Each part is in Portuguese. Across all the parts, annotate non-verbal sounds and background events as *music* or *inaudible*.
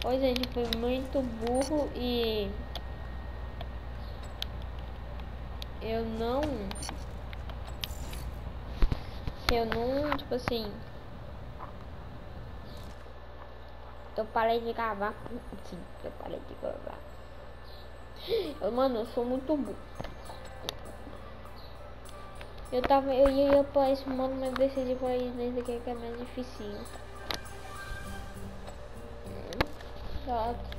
Pois é, gente, foi muito burro e... Eu não... Eu não, tipo assim... Eu parei de gravar. Sim, eu parei de gravar. Eu, mano, eu sou muito burro. Eu tava, eu ia pra esse modo, mas decidi pra nesse aqui que é mais difícil. 对。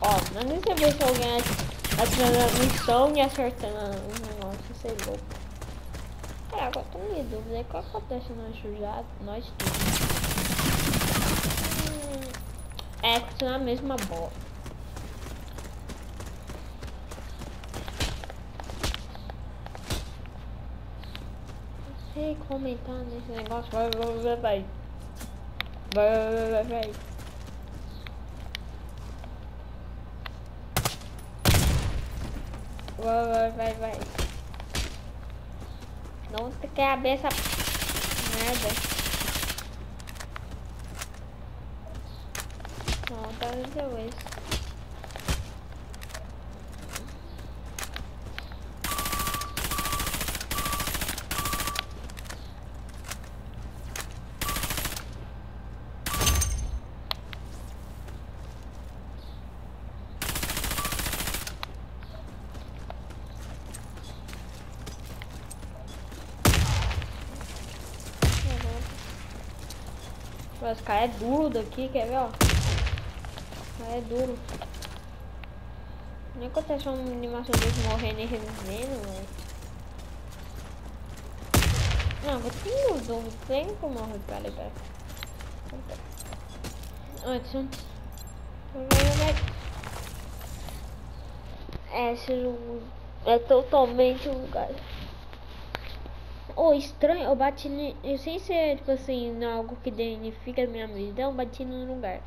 Ó, não eu ver se alguém atirando a missão e acertando negócio, isso é louco. Caraca, eu tô meio dúvida, o que acontece nós já, nós tudo? Hum, é que na mesma bola. Não sei comentar nesse negócio, vai, vai, vai, vai. Vai, vai, vai, vai. Vai, vai, vai, vai. Não quer abrir essa merda. Não, tá deu isso. Esse cara é duro daqui, quer ver, ó? Cara é duro. Nem acontece uma animação deles morrendo e revivendo, velho. Não, vou ter um dúvida. Tem como morrer, peraí, peraí. Antes, antes. Esse jogo é totalmente um lugar. Oh, estranho, eu bati. Eu sem ser, tipo assim, algo que danifica minha vida, eu bati no lugar.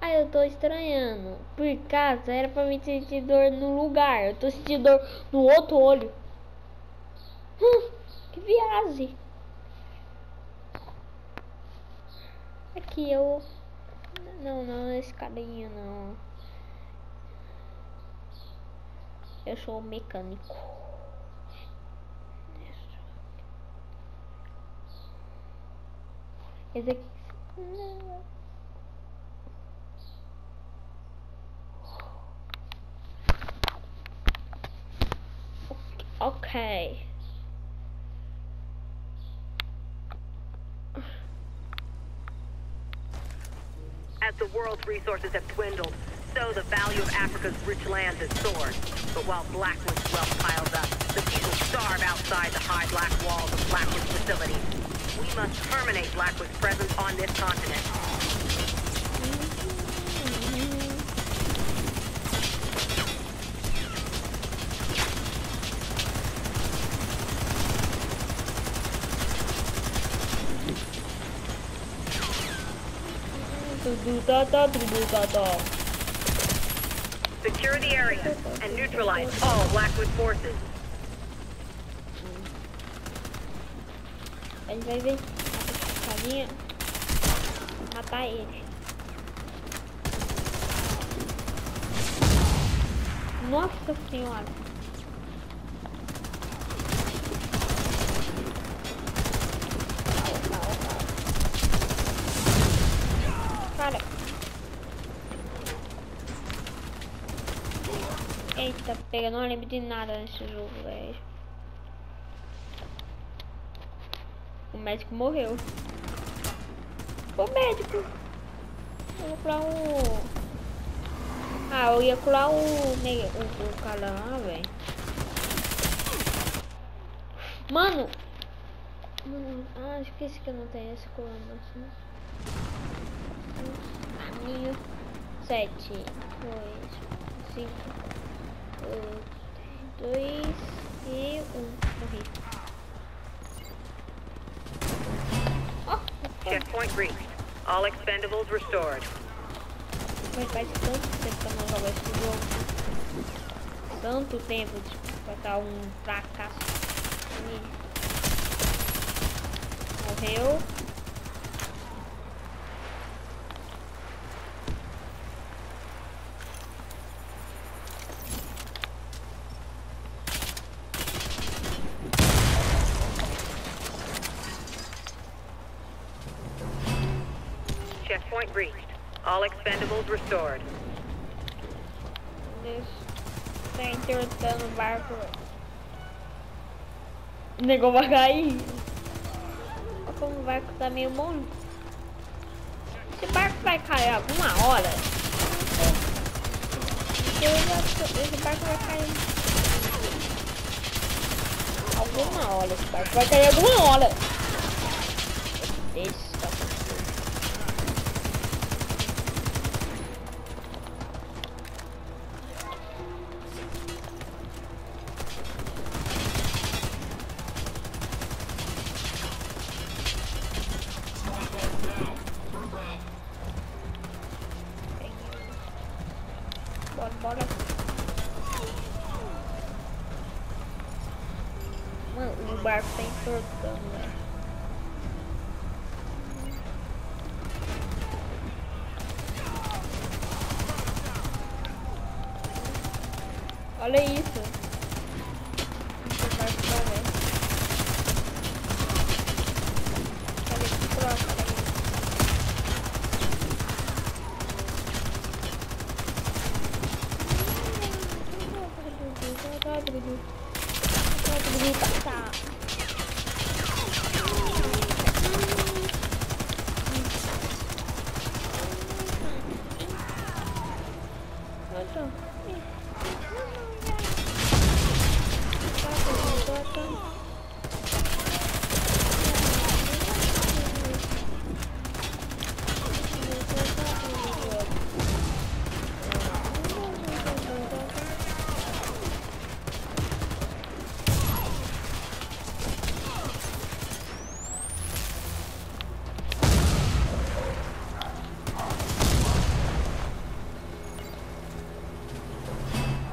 Aí eu tô estranhando. Por causa era pra mim sentir dor no lugar. Eu tô sentindo dor no outro olho. Hum, que viagem. Aqui eu... Não, não, esse carinha não. Eu sou mecânico. Esse aqui. Ok. As the world's resources have dwindled, so the value of Africa's rich lands has soared. But while Blackwood's wealth piles up, the people starve outside the high black walls of Blackwood's facilities. We must terminate Blackwood's presence on this continent. Secure the area and neutralize all Blackwood forces. A gente vai ver a pistolinha matar ele. Nossa senhora. Cara. Eita, pega, não lembro de nada nesse jogo, velho. O médico morreu. O médico. Vou curar o... Ah, eu ia curar o... O, o cara lá, velho. Mano. Mano, ah, esqueci que eu não tenho esse assim. Caminho. Sete. Dois. Cinco. Dois. E um. Morri. Checkpoint reached. All expendables restored. Mas faz tanto tempo que eu não jogo esse jogo. Tanto tempo de passar um fracasso. Morreu. Checkpoint reached. All expendables restored. Entortando o barco. O negócio vai cair. Olha como o barco tá meio bom. Esse barco vai cair alguma hora. Esse barco vai cair. Alguma hora esse barco vai cair alguma hora. Olha isso. Esse barco tá, velho. Olha que troca, olha isso.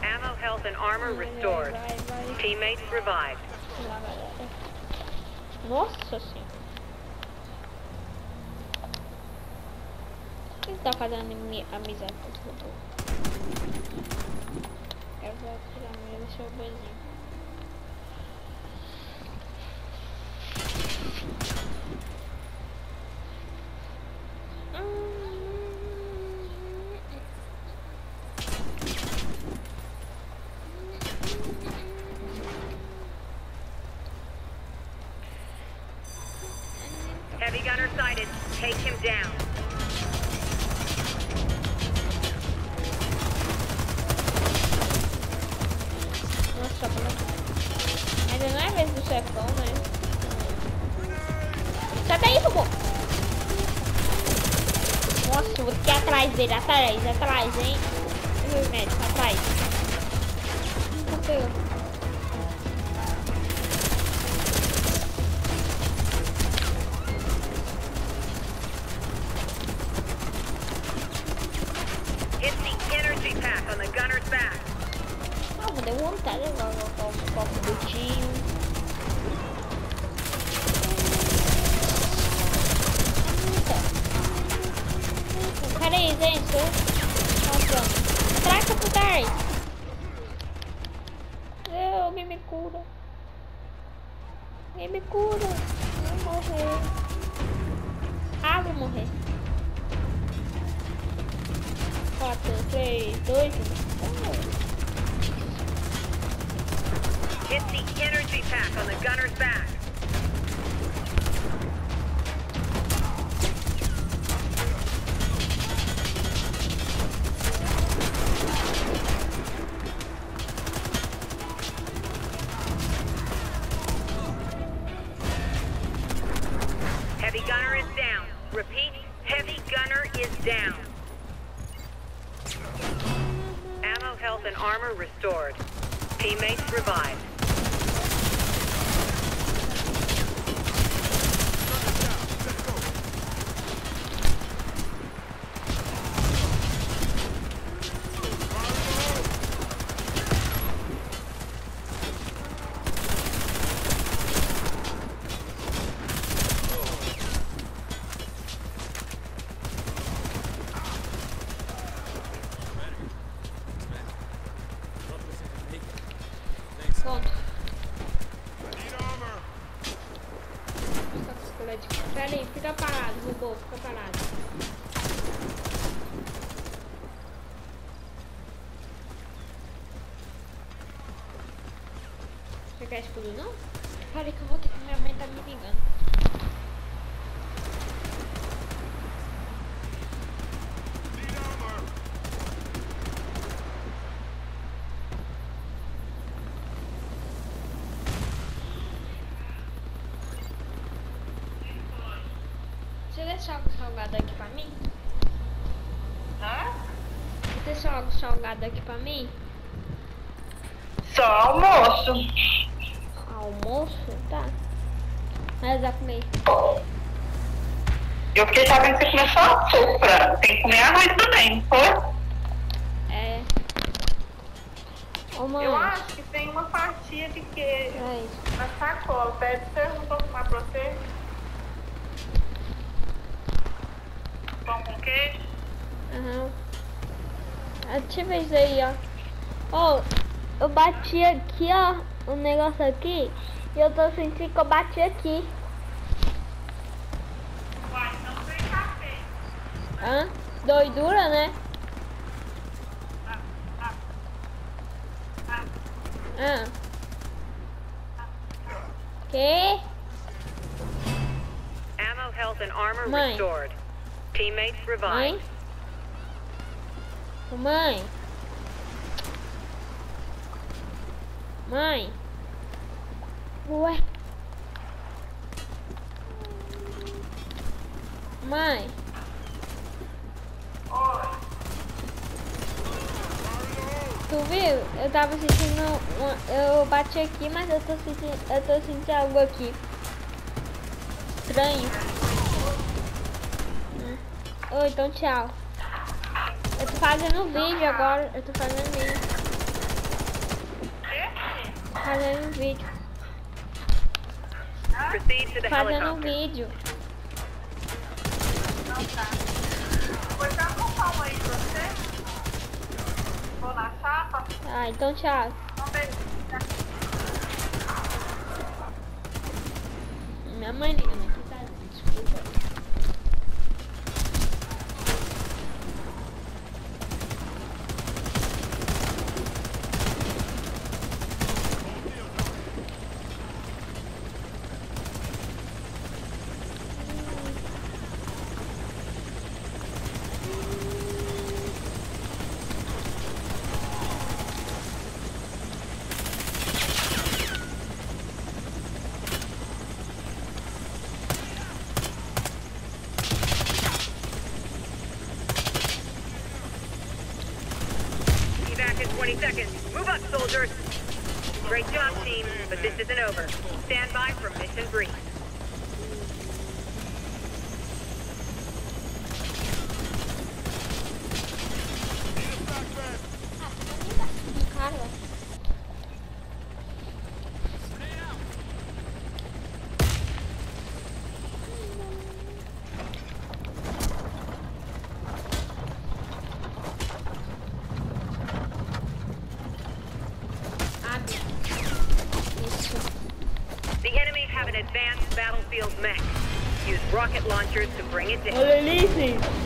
Ammo, health, and armor restored. Teammates revived. Nossa senhora. Quem tá fazendo ami- amizade com esse robô? Eu vou tirar meu deixa eu atrás, atrás, hein? Nossa. Traca pro Dark. Eu, alguém me cura. Alguém me cura. Restored. Minha mãe tá me ligando. Você deixar algo salgado aqui pra mim? Hã? Você deixar algo salgado aqui pra mim? Só almoço. Almoço? Mas já comi. Eu fiquei sabendo que você comeu só sopa. Tem que comer arroz também, não foi? É. Ô mãe. Eu acho que tem uma fatia de queijo Peraí. na sacola. Pede você, não vou tomar pra você. Pão com queijo? Aham. Ativa isso aí, ó. Ó, eu bati aqui, ó, o negócio aqui. E eu tô sentindo que eu bati aqui. Uai, não tem café. Hã? Doidura, né? Ah, ah, ah. Que? Ammo, health, and armor Mãe. restored. Teammates Mãe? revived. Ô, Mãe? Mãe? Ué? Mãe? Oi. Tu viu? Eu tava sentindo. uma- eu bati aqui, mas eu tô sentindo. Eu tô sentindo algo aqui. Estranho. Hum. Oi, então tchau. Eu tô fazendo vídeo agora. Eu tô fazendo vídeo. Fazendo vídeo. Fazendo helicopter. vídeo. Não tá. Vou dar um pão aí você. Vou na chapa. Ah, então tchau. Um beijo. Minha mãe ligando creatures to bring it down. Oh,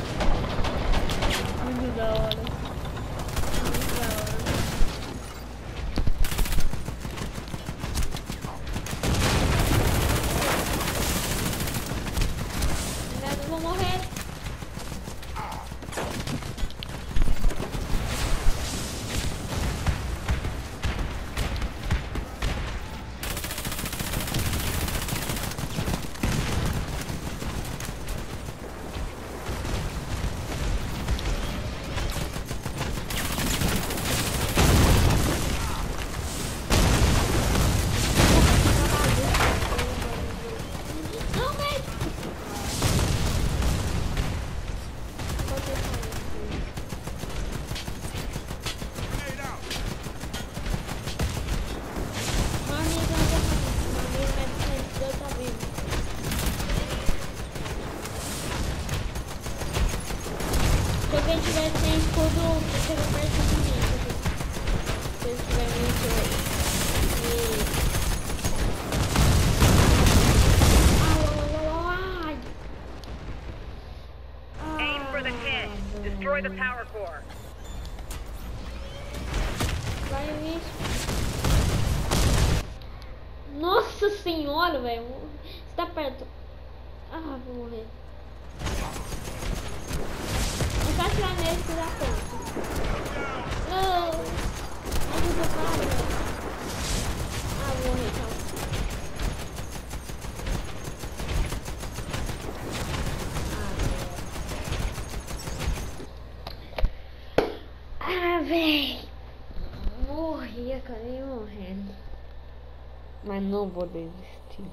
Mas não vou desistir.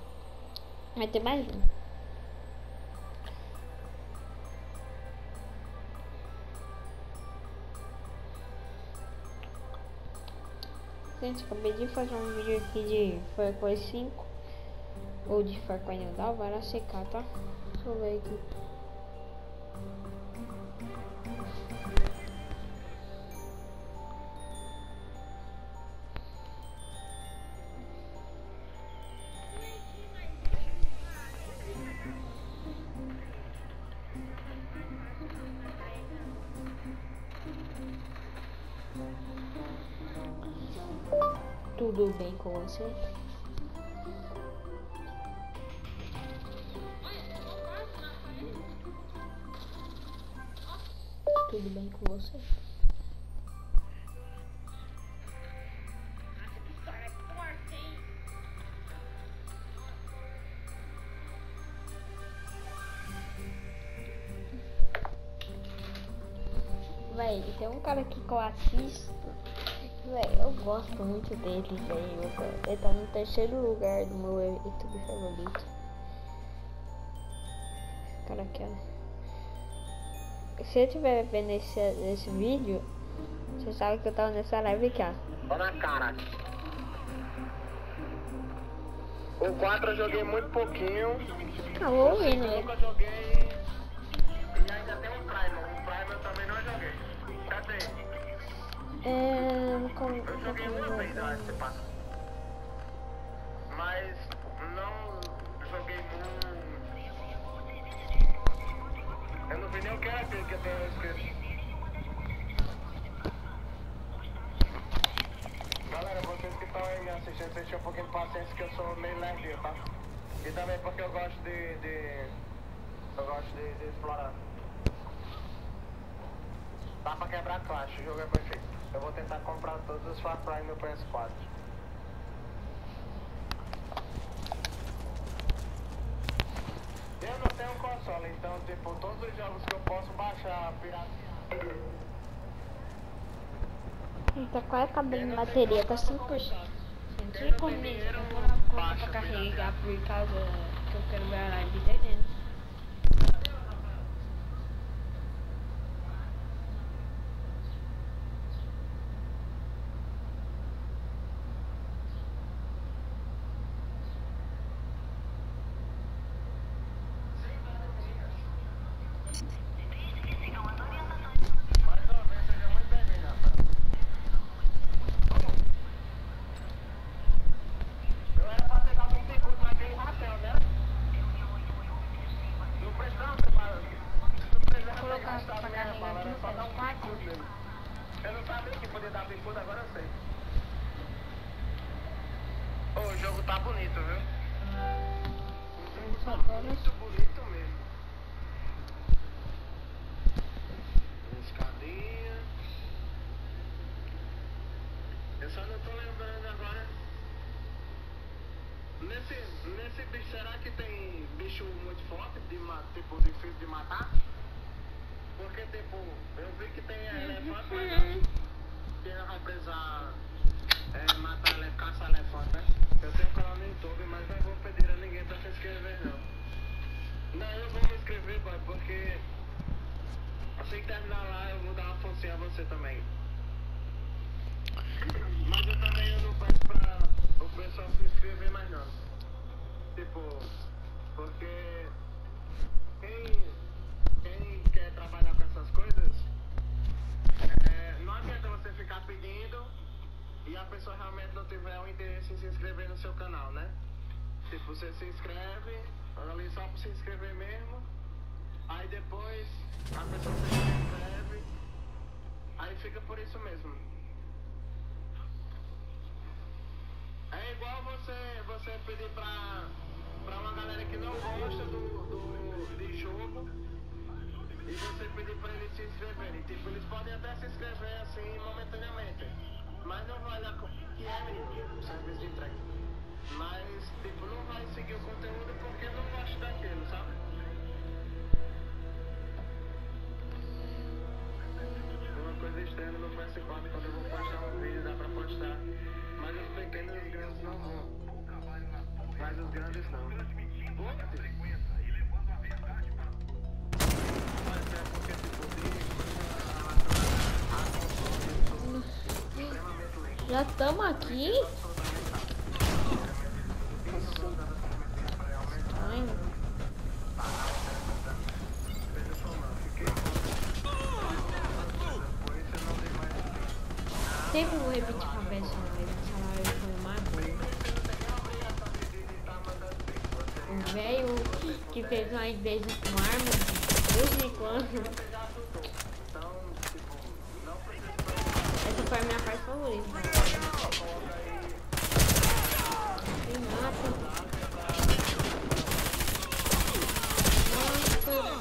Vai ter mais um. Gente, acabei de fazer um vídeo aqui de Far Cry 5 ou de Far Cry New vai lá secar, tá? Deixa eu ver aqui. Você? Tudo bem com você? Véi, tem um cara aqui que eu assisto. Véi, eu gosto muito dele, velho. Ele tá no terceiro lugar do meu YouTube favorito. Cara ó. Se eu estiver vendo esse, esse vídeo, você sabe que eu tava nessa live aqui, ó. Olha na cara. O 4 eu joguei muito pouquinho. Ah, vou ouvir, Eu né? É. Como, Eu joguei vez, eu acho, esse pá. Mas não joguei muito. Eu não vi nem o que era aquele que eu tenho escrito. Galera, vocês que estão aí me assistindo, vocês tenham um pouquinho de paciência que eu sou meio lerdinho, tá? E também porque eu gosto de. de eu gosto de, de explorar. Dá pra quebrar classe, o jogo é perfeito. Eu vou tentar comprar todos os Far Cry no PS4. Eu não tenho um console, então, tipo, todos os jogos que eu posso baixar pirata. Tá quase acabando a bateria, tá 100%. Gente, como eu vou pra carregar por causa que eu quero ver a live, tá entendendo? Mais uma vez, seja muito bem-vindo, rapaz. Eu era pra ter dado um picudo naquele rapel, né? Não precisava ter parado. Não precisava ter Colocar gastado pra minha carregar bala, era aqui, só dar um quatro. picudo nele. Eu não sabia que podia dar picudo, agora eu sei. Ô, o jogo tá bonito, viu? O jogo tá muito bonito mesmo. Escadinha. Eu só não tô lembrando agora. Nesse, nesse bicho, será que tem bicho muito forte, de, tipo, difícil de matar? Porque, tipo, eu vi que tem elefante, mas eu que não vai precisar é, matar ele, caçar elefante, né? Eu tenho um canal no YouTube, mas não vou pedir a ninguém pra se inscrever, não. Não, eu vou me inscrever, boy, porque assim que terminar lá eu vou dar uma forcinha a você também. Você, você pedir pra, pra uma galera que não gosta do, do, de jogo e você pedir pra eles se inscreverem. Tipo, eles podem até se inscrever assim momentaneamente. Mas não vai dar que é o serviço de entrega. Mas, tipo, não vai seguir o conteúdo porque não gosta daquilo, sabe? Uma coisa estranha no PS4, quando eu vou postar um vídeo, dá pra postar. Mas e não vão. Mas os grandes não. Vou ter. Mas é porque, tipo, de extremamente lento. Já estamos aqui? Tem como repetir que fez uma igreja com arma de quando. Essa foi a minha parte favorita. Tem mata. Nossa, cara.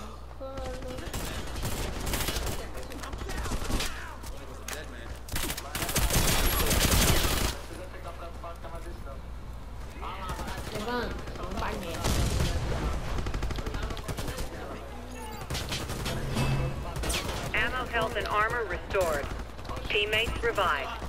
Levanta, pra guerra. And armor restored. Teammates revived.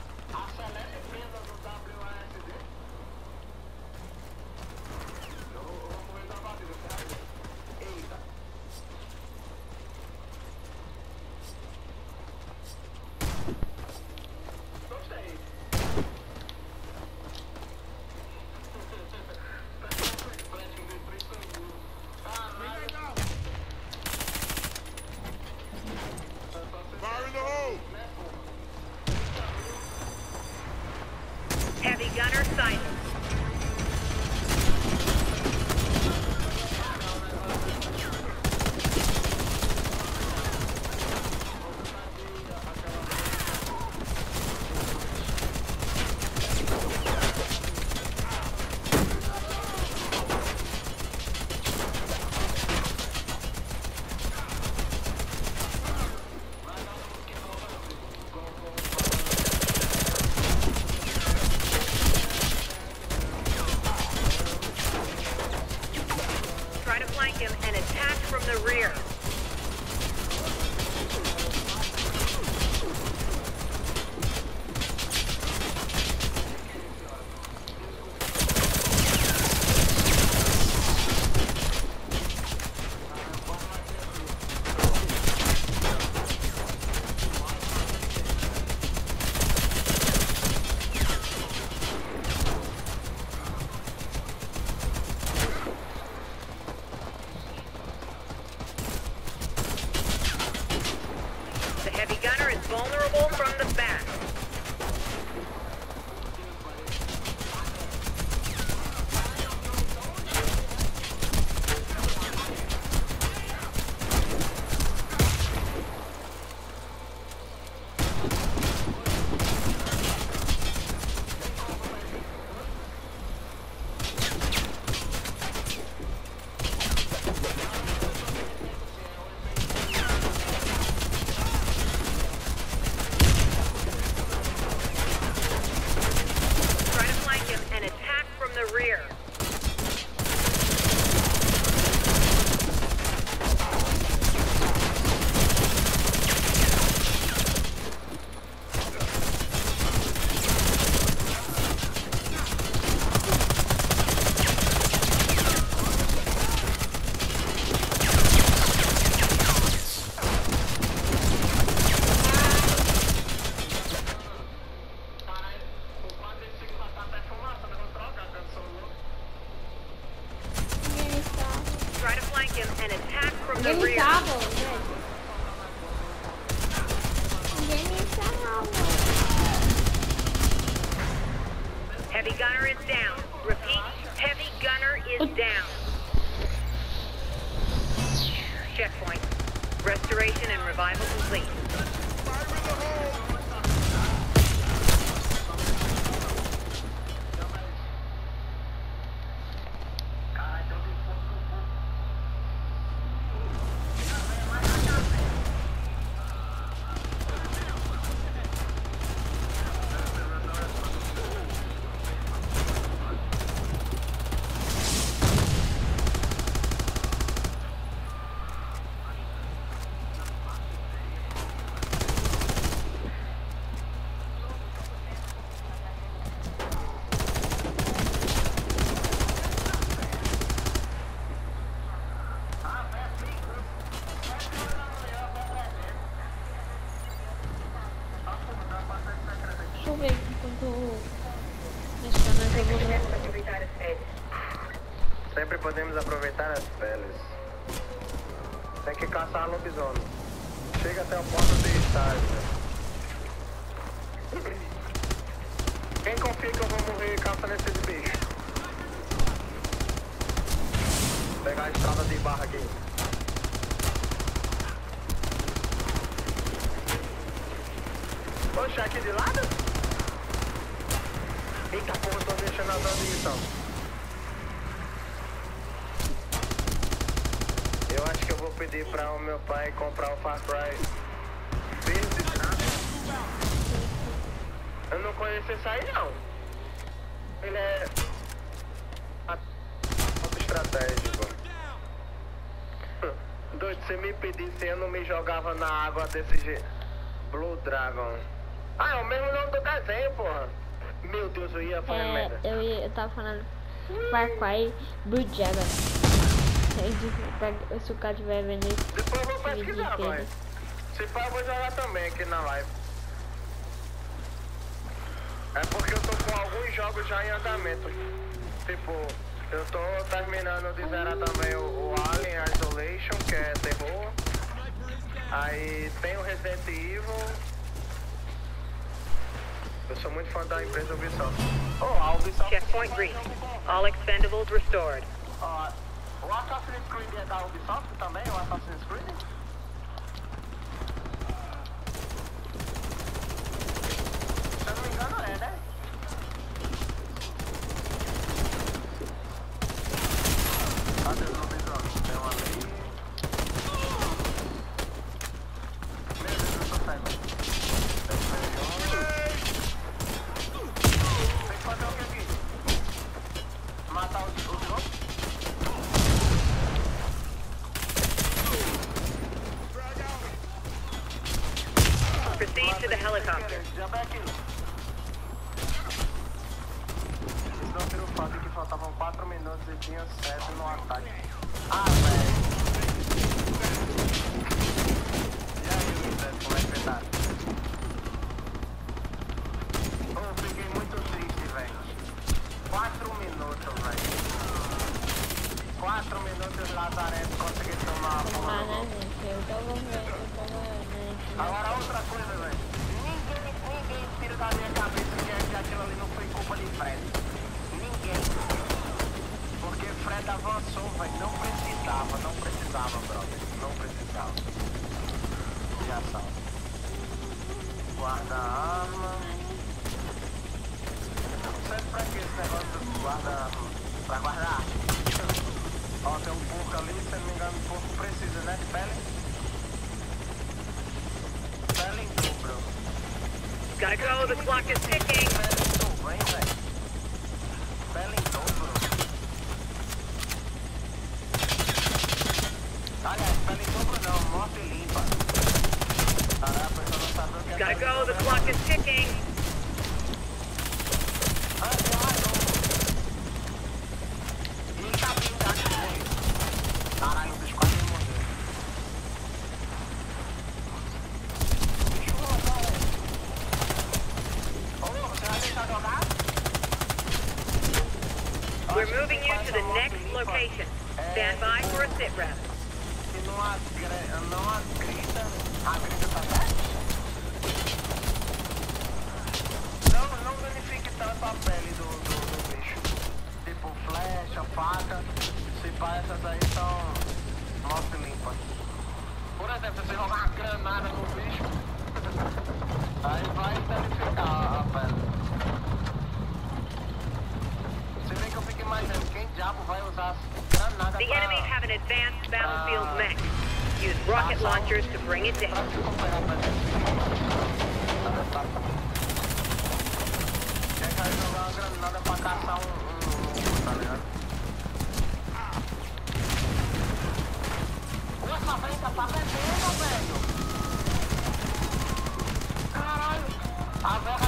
Heavy gunner is down. Repeat, heavy gunner is down. Checkpoint. Restoration and revival complete. Vou. Sempre podemos aproveitar as peles. Tem que caçar lobisomem. Chega até o ponto de estágio. Quem confia que eu vou morrer caçando esses bichos? Vou pegar a estrada de barra aqui. Oxe, aqui de lado? Eita porra, tô deixando a zona então. Eu acho que eu vou pedir para o meu pai comprar o Far Cry? Eu não conheço esse aí não. Ele é muito estratégico. *laughs* Doido, se me pedisse eu não me jogava na água desse jeito. Blue Dragon. Ah, é o mesmo nome do desenho, porra. Meu Deus, eu ia fazer É, merda. eu, ia- eu tava falando Far Cry Blue Dragon. Se o cara tiver vendo isso, Depois eu vou pesquisar, vai. Se pá, eu vou jogar também aqui na live. É porque eu tô com alguns jogos já em andamento. Tipo, eu tô terminando de zerar também o, o Alien Isolation, que é terror. Aí tem o Resident Evil. Eu sou muito fã da empresa Ubisoft. Oh, a Ubisoft. Checkpoint reached. All expendables restored. Ó, o Assassin's Creed é da Ubisoft também, o Assassin's Creed? Se eu não me engano é, né? Cadê o lobisomem? Tem um ali. Meu Deus, eu tô cego. Tem que fazer o que aqui? Matar os, os outros? Frag out! Proceed to the helicopter. Já vai aqui. Eles não viram o fato de que faltavam 4 minutos e tinha 7 no ataque. Ah, velho. Gotta go, the clock is ticking. The enemy have an advanced battlefield uh, mech. Use rocket launchers to bring it down. Caralho! A